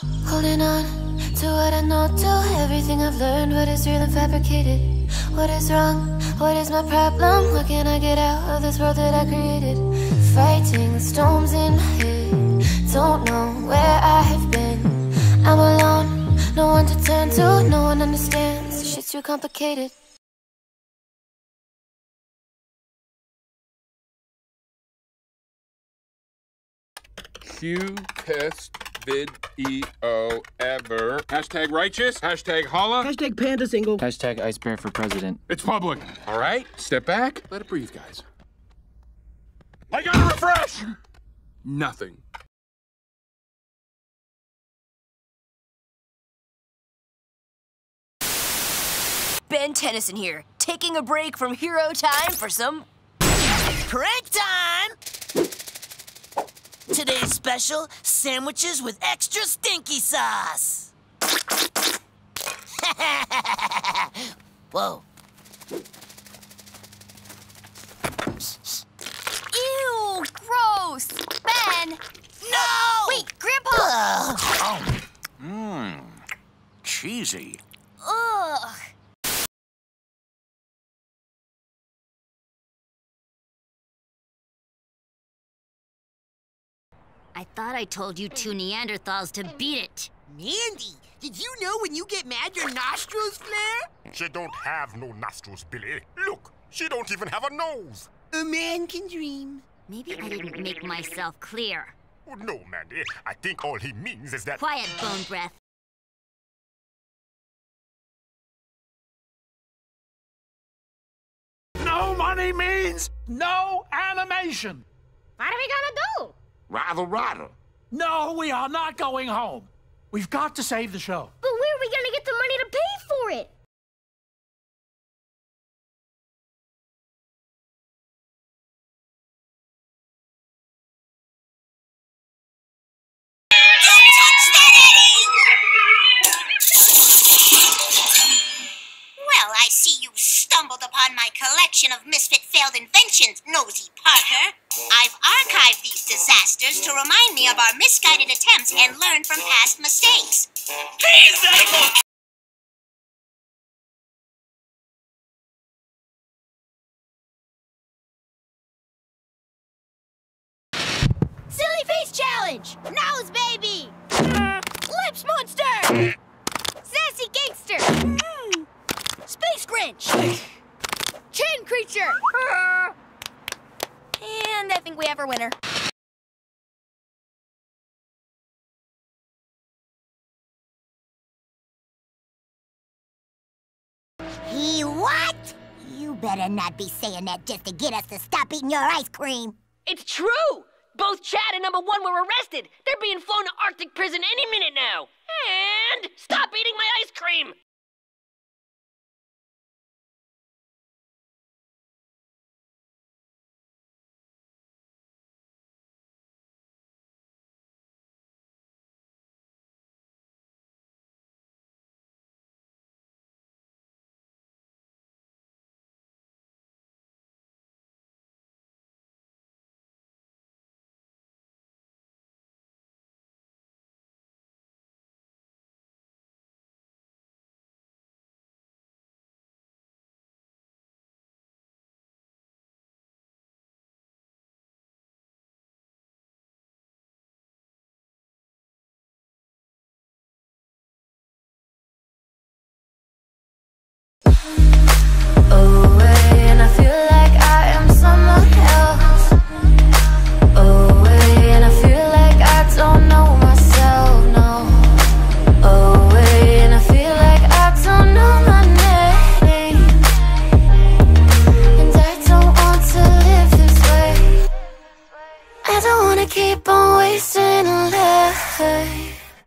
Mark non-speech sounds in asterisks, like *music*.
Holding on to what I know, to everything I've learned, what is real and fabricated. What is wrong? What is my problem? How can I get out of this world that I created? Fighting the storms in my head. Don't know where I have been. I'm alone, no one to turn to, no one understands. Shit's too complicated. Q-test video ever. Hashtag righteous. Hashtag holla. Hashtag panda single. Hashtag Ice Bear for president. It's public. All right? Step back. Let it breathe, guys. I gotta refresh! Nothing. Ben Tennyson here, taking a break from hero time for some Prank time! Today's special sandwiches with extra stinky sauce. *laughs* Whoa. Ew, gross! Ben! No! Wait, Grandpa! Oh, mmm. Cheesy. I thought I told you two Neanderthals to beat it. Mandy, did you know when you get mad your nostrils flare? She don't have no nostrils, Billy. Look, she don't even have a nose. A man can dream. Maybe I didn't make myself clear. Oh, no, Mandy. I think all he means is that. Quiet, Bone Breath. No money means no animation. What are we gonna do? Rather, rather. No, we are not going home. We've got to save the show. But where are we gonna get the money to pay for it? Well, I see you stumbled upon my collection of misfit failed inventions, Nosy Parker. I've archived these disasters to remind me of our misguided attempts and learn from past mistakes. Please! Silly face challenge! Nose baby! Lips monster! Sassy gangster! Mm. Space Grinch! Chin creature! And I think we have our winner. He what? You better not be saying that just to get us to stop eating your ice cream. It's true! Both Chad and number one were arrested. They're being flown to Arctic prison any minute now. And stop eating my ice cream! Keep on wasting a life.